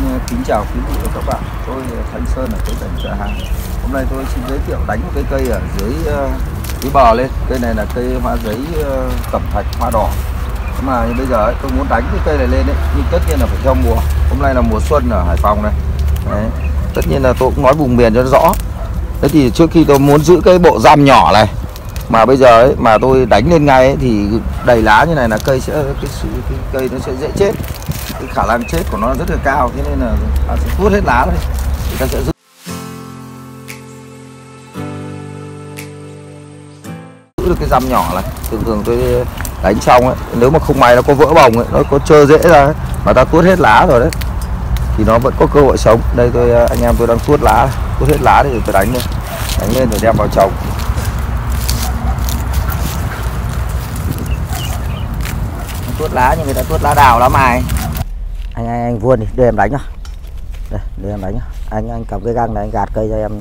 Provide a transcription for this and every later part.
Xin kính chào quý vị và các bạn. Tôi ờ, Thanh Sơn ở cái tỉnh chợ hàng. Hôm nay tôi xin giới thiệu đánh một cái cây ở dưới ờ, dưới bờ lên. Cây này là cây hoa giấy cẩm thạch hoa đỏ. Nhưng mà bây giờ ấy, tôi muốn đánh cái cây này lên đấy, nhưng tất nhiên là phải theo mùa. Hôm nay là mùa xuân ở Hải Phòng này. Đấy. Tất nhiên là tôi cũng nói vùng miền cho nó rõ. Thế thì trước khi tôi muốn giữ cái bộ giam nhỏ này mà bây giờ ấy, mà tôi đánh lên ngay ấy, thì đầy lá như này là cây sẽ cái, sự- cái cây nó sẽ dễ chết cái khả năng chết của nó rất là cao thế nên là ta sẽ tuốt hết lá đây thì ta sẽ giữ giữ được cái răm nhỏ này thường thường tôi đánh xong ấy nếu mà không may nó có vỡ bồng ấy nó có trơ dễ ra ấy, mà ta tuốt hết lá rồi đấy thì nó vẫn có cơ hội sống. Đây tôi à, anh em tôi đang tuốt lá tuốt hết lá thì tôi đánh lên đánh lên rồi đem vào trồng. Tuốt lá như người ta tuốt lá đào lá mài anh anh, anh vuông đi đưa em đánh nhá. Đây đưa em đánh nhá. Anh anh cầm cái găng này anh gạt cây cho em.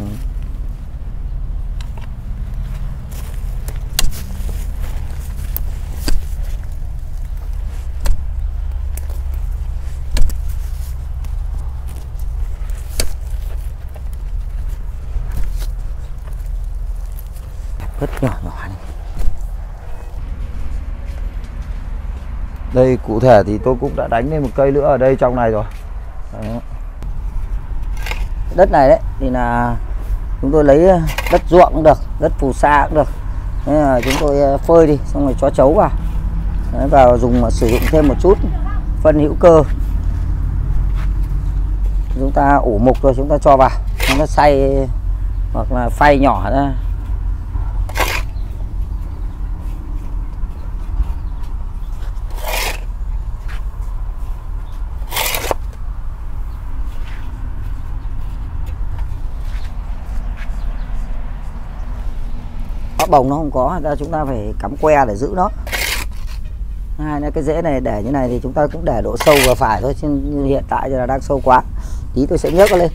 Rất nhỏ nhỏ này đây cụ thể thì tôi cũng đã đánh lên một cây nữa ở đây trong này rồi. Đấy. đất này đấy thì là chúng tôi lấy ờ, đất ruộng cũng được đất phù sa cũng được. Thế là chúng tôi ờ, phơi đi xong rồi cho chấu vào. Đấy, vào dùng sử dụng thêm một chút phân hữu cơ. Chúng ta ủ mục rồi chúng ta cho vào. Chúng ta xay ờ, hoặc là phay nhỏ ra. Có bồng nó không có ra chúng ta phải cắm que để giữ nó. Hai là cái rễ này để như này thì chúng ta cũng để độ sâu vừa phải thôi chứ như hiện tại là đang sâu quá. Tí tôi sẽ nhấc nó lên.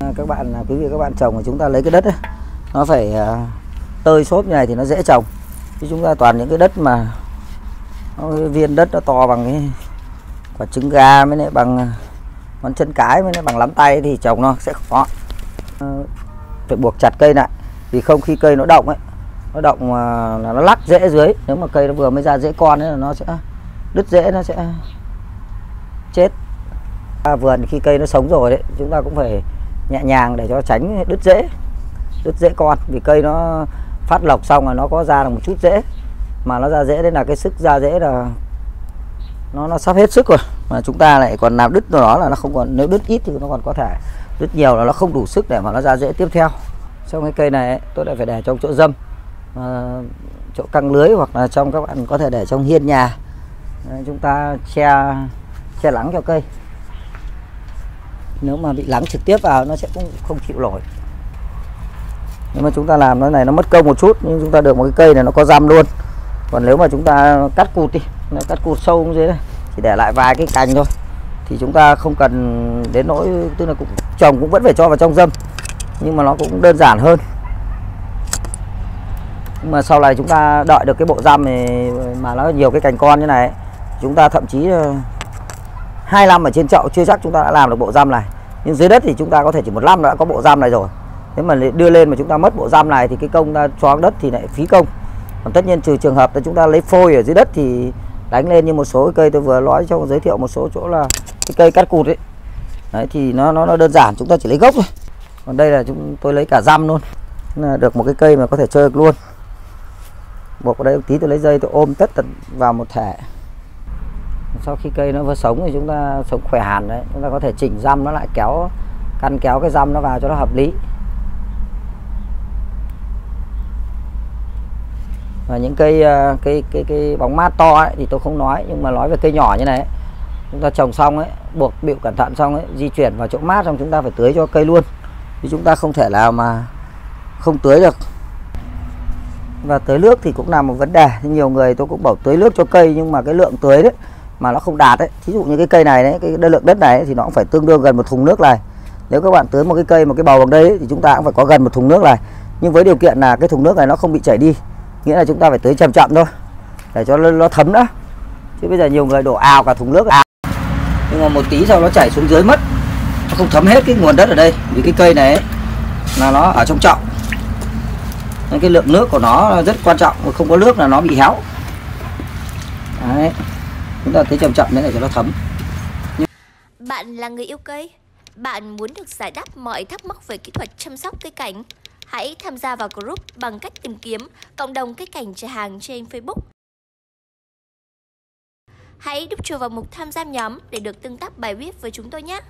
À, các bạn à, quý vị các bạn trồng của chúng ta lấy cái đất ấy, nó phải à, tơi xốp như này thì nó dễ trồng. Chứ chúng ta toàn những cái đất mà nó, cái viên đất nó to bằng cái quả trứng gà mới lại bằng ngón chân cái mới lại bằng lắm tay thì trồng nó sẽ khó phải buộc chặt cây lại. Vì không khi cây nó động ấy nó động mà là nó lắc rễ dưới. Nếu mà cây nó vừa mới ra rễ con ấy là nó sẽ đứt rễ nó sẽ chết. À, vườn khi cây nó sống rồi đấy chúng ta cũng phải nhẹ nhàng để cho tránh đứt rễ đứt rễ con. Vì cây nó phát lộc xong rồi nó có ra được một chút rễ mà nó ra rễ đấy là cái sức ra rễ là nó nó sắp hết sức rồi. Mà chúng ta lại còn làm đứt nó là nó không còn nếu đứt ít thì nó còn có thể rất nhiều là nó không đủ sức để mà nó ra rễ tiếp theo. Trong cái cây này ấy, tôi lại phải để trong chỗ dâm à, chỗ căng lưới hoặc là trong các bạn có thể để trong hiên nhà. À, chúng ta che che lắng cho cây. Nếu mà bị lắng trực tiếp vào nó sẽ cũng không chịu nổi. Nếu mà chúng ta làm nó này nó mất công một chút nhưng chúng ta được một cái cây này nó có răm luôn. Còn nếu mà chúng ta cắt cụt đi nó cắt cụt sâu xuống dưới này chỉ để lại vài cái cành thôi thì chúng ta không cần đến nỗi tức là cũng trồng cũng vẫn phải cho vào trong dâm, nhưng mà nó cũng đơn giản hơn. Nhưng mà sau này chúng ta đợi được cái bộ răm này mà nó nhiều cái cành con như này chúng ta thậm chí ờ, hai năm ở trên chậu chưa chắc chúng ta đã làm được bộ răm này. Nhưng dưới đất thì chúng ta có thể chỉ một năm đã có bộ răm này rồi. Thế mà đưa lên mà chúng ta mất bộ răm này thì cái công ta cho đất thì lại phí công. Còn tất nhiên trừ trường hợp là chúng ta lấy phôi ở dưới đất thì đánh lên như một số cây tôi vừa nói, cho giới thiệu một số chỗ là cái cây cắt cụt ấy đấy thì nó nó nó đơn giản chúng ta chỉ lấy gốc thôi. Còn đây là chúng tôi lấy cả răm luôn. Là được một cái cây mà có thể chơi được luôn. Buộc vào đây một tí tôi lấy dây tôi ôm tất tận vào một thể. Sau khi cây nó vừa sống thì chúng ta sống khỏe hẳn đấy. Chúng ta có thể chỉnh răm nó lại kéo căn kéo cái răm nó vào cho nó hợp lý. Và những cây cái cây cây cây bóng mát to ấy, thì tôi không nói nhưng mà nói về cây nhỏ như này ấy, chúng ta trồng xong ấy buộc bịu cẩn thận xong ấy di chuyển vào chỗ mát xong chúng ta phải tưới cho cây luôn. Chứ chúng ta không thể nào mà không tưới được. Và tưới nước thì cũng là một vấn đề. Nhiều người tôi cũng bảo tưới nước cho cây nhưng mà cái lượng tưới đấy mà nó không đạt đấy thí dụ như cái cây này đấy cái lượng đất này ấy, thì nó cũng phải tương đương gần một thùng nước này. Nếu các bạn tưới một cái cây một cái bầu bằng đây ấy, thì chúng ta cũng phải có gần một thùng nước này. Nhưng với điều kiện là cái thùng nước này nó không bị chảy đi nghĩa là chúng ta phải tưới chậm chậm thôi để cho nó, nó thấm đã. Chứ bây giờ nhiều người đổ ào cả thùng nước ào nhưng mà một tí sau nó chảy xuống dưới mất nó không thấm hết cái nguồn đất ở đây vì cái cây này ấy, là nó ở trong trọng nên cái lượng nước của nó rất quan trọng mà không có nước là nó bị héo đấy chúng ta thấy chậm chậm đấy để cho nó thấm nhưng... Bạn là người yêu cây? Bạn muốn được giải đáp mọi thắc mắc về kỹ thuật chăm sóc cây cảnh? Hãy tham gia vào group bằng cách tìm kiếm cộng đồng cây cảnh trà hàng trên Facebook. Hãy đúc chuột vào mục tham gia nhóm để được tương tác bài viết với chúng tôi nhé.